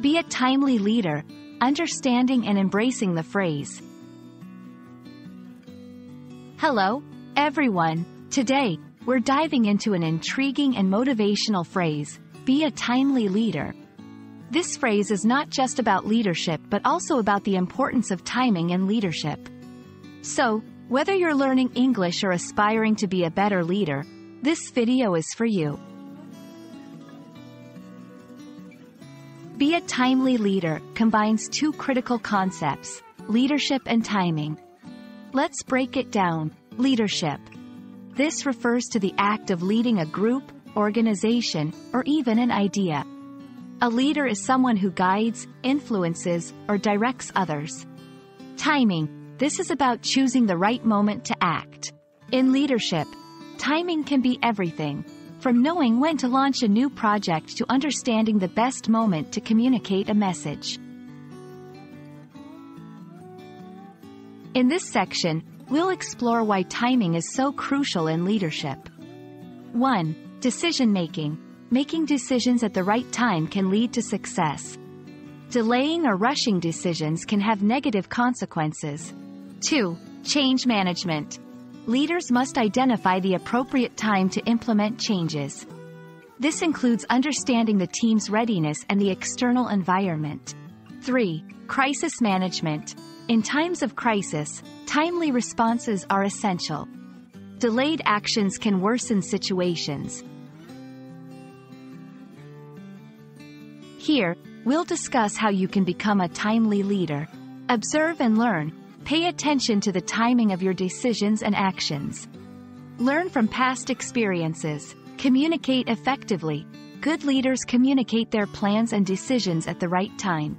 Be a timely leader, understanding and embracing the phrase. Hello, everyone. Today, we're diving into an intriguing and motivational phrase, be a timely leader. This phrase is not just about leadership but also about the importance of timing and leadership. So, whether you're learning English or aspiring to be a better leader, this video is for you. Be a timely leader combines two critical concepts, leadership and timing. Let's break it down. Leadership. This refers to the act of leading a group, organization, or even an idea. A leader is someone who guides, influences, or directs others. Timing. This is about choosing the right moment to act. In leadership, timing can be everything, from knowing when to launch a new project to understanding the best moment to communicate a message. In this section, we'll explore why timing is so crucial in leadership. 1. Decision making. Making decisions at the right time can lead to success. Delaying or rushing decisions can have negative consequences. 2. Change management. Leaders must identify the appropriate time to implement changes. This includes understanding the team's readiness and the external environment. 3. Crisis management. In times of crisis, timely responses are essential. Delayed actions can worsen situations. Here, we'll discuss how you can become a timely leader. Observe and learn, Pay attention to the timing of your decisions and actions. Learn from past experiences. Communicate effectively. Good leaders communicate their plans and decisions at the right time.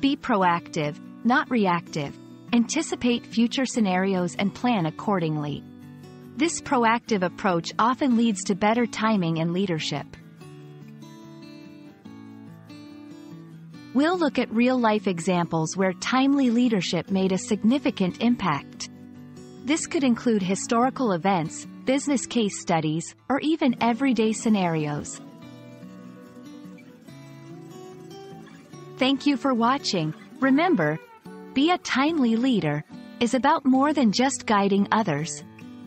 Be proactive, not reactive. Anticipate future scenarios and plan accordingly. This proactive approach often leads to better timing and leadership. We'll look at real-life examples where timely leadership made a significant impact. This could include historical events, business case studies, or even everyday scenarios. Thank you for watching. Remember, be a timely leader is about more than just guiding others.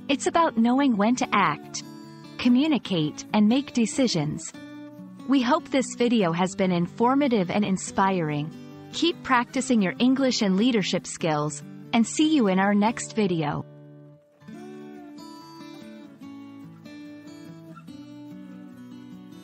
It's about knowing when to act, communicate, and make decisions. We hope this video has been informative and inspiring. Keep practicing your English and leadership skills, and see you in our next video.